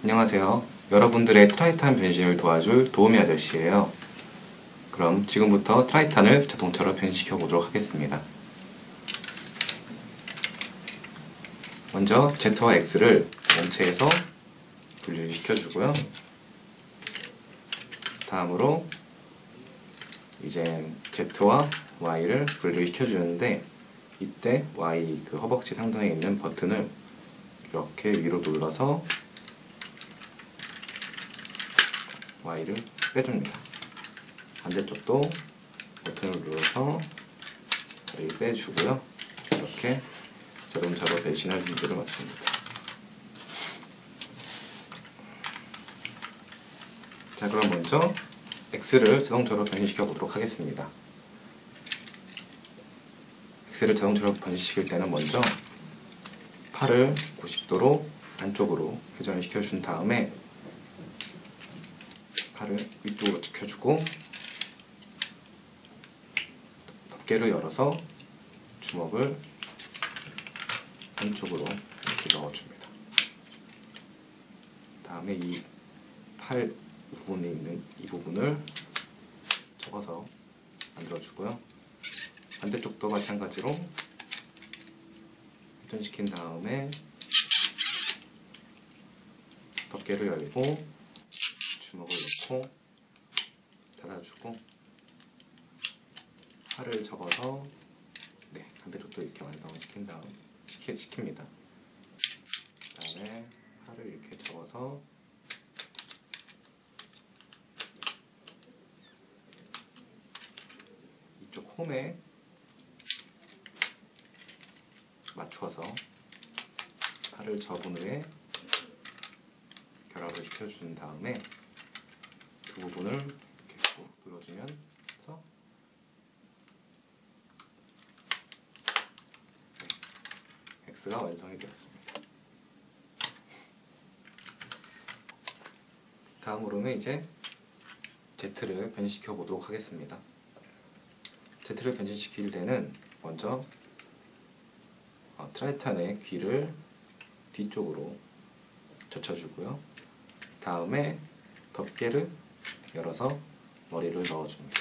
안녕하세요. 여러분들의 트라이탄 변신을 도와줄 도우미 아저씨예요. 그럼 지금부터 트라이탄을 자동차로 변신시켜 보도록 하겠습니다. 먼저 Z와 X를 본체에서 분리를 시켜주고요. 다음으로 이제 Z와 Y를 분리를 시켜주는데 이때 Y 그 허벅지 상단에 있는 버튼을 이렇게 위로 눌러서 Y를 빼줍니다. 반대쪽도 버튼을 눌러서 Y 빼주고요. 이렇게 자동차로 배신할 준비를 마칩니다. 자 그럼 먼저 X를 자동차로 변신시켜 보도록 하겠습니다. X를 자동차로 변신시킬 때는 먼저 팔을 90도로 안쪽으로 회전을 시켜준 다음에 팔을 위쪽으로 지켜주고 덮개를 열어서 주먹을 안쪽으로 이렇게 넣어줍니다. 다음에 이 팔 부분에 있는 이 부분을 접어서 만들어주고요. 반대쪽도 마찬가지로 회전시킨 다음에 덮개를 열고 주먹을 넣고 닫아주고 팔을 접어서 네 반대쪽도 이렇게 완성을 시킨 다음 시키, 시킵니다. 그 다음에 팔을 이렇게 접어서 이쪽 홈에 맞추어서 팔을 접은 후에 결합을 시켜준 다음에 두 부분을 이렇게 꾹 눌러주면서 네, X가 완성이 되었습니다. 다음으로는 이제 Z를 변신시켜 보도록 하겠습니다. Z를 변신시킬 때는 먼저 어, 트라이탄의 귀를 뒤쪽으로 젖혀주고요. 다음에 덮개를 열어서 머리를 넣어줍니다.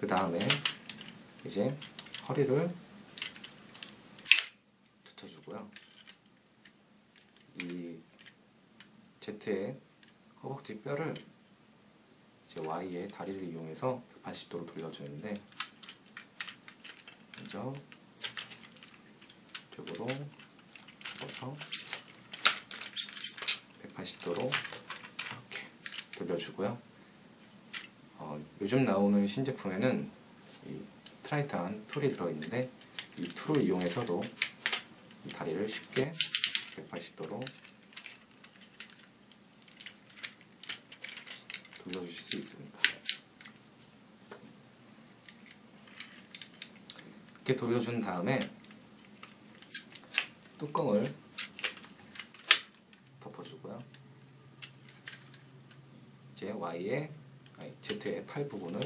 그 다음에 이제 허리를 젖혀주고요. 이 Z의 허벅지 뼈를 이제 Y의 다리를 이용해서 180도로 돌려주는데 먼저 이쪽으로 접어서 180도로 이렇게 돌려주고요. 어, 요즘 나오는 신제품에는 이 트라이탄 tool이 들어있는데 이 tool을 이용해서도 이 다리를 쉽게 180도로 돌려주실 수 있습니다. 이렇게 돌려준 다음에 뚜껑을 덮어주고요. 이제 Y의 아니, Z의 팔 부분을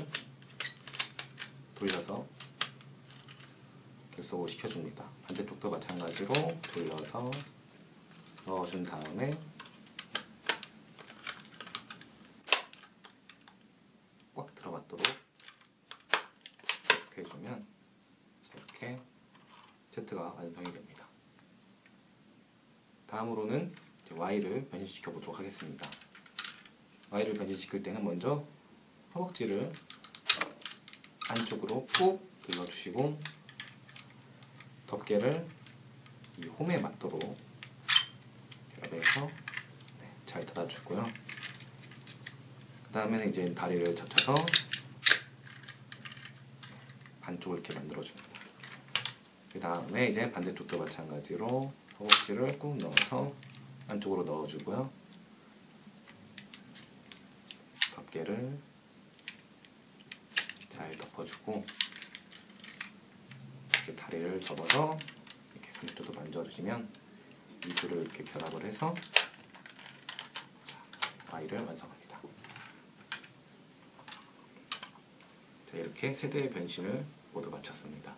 돌려서 결속을 시켜줍니다. 반대쪽도 마찬가지로 돌려서 넣어준 다음에 꽉 들어맞도록 이렇게 해주면 이렇게 Z가 완성이 됩니다. 다음으로는 Y를 변신시켜 보도록 하겠습니다. Y를 변신시킬 때는 먼저 허벅지를 안쪽으로 꾹 눌러주시고 덮개를 이 홈에 맞도록 결합해서 네, 잘 닫아주고요. 그 다음에는 이제 다리를 젖혀서 반쪽을 이렇게 만들어줍니다. 그 다음에 이제 반대쪽도 마찬가지로 허벅지를 꾹 넣어서 안쪽으로 넣어주고요. 덮개를 잘 덮어주고 이렇게 다리를 접어서 이렇게 반대쪽도 만져주시면 이 둘을 이렇게 결합을 해서 아이를 완성합니다. 자, 이렇게 세 대의 변신을 모두 마쳤습니다.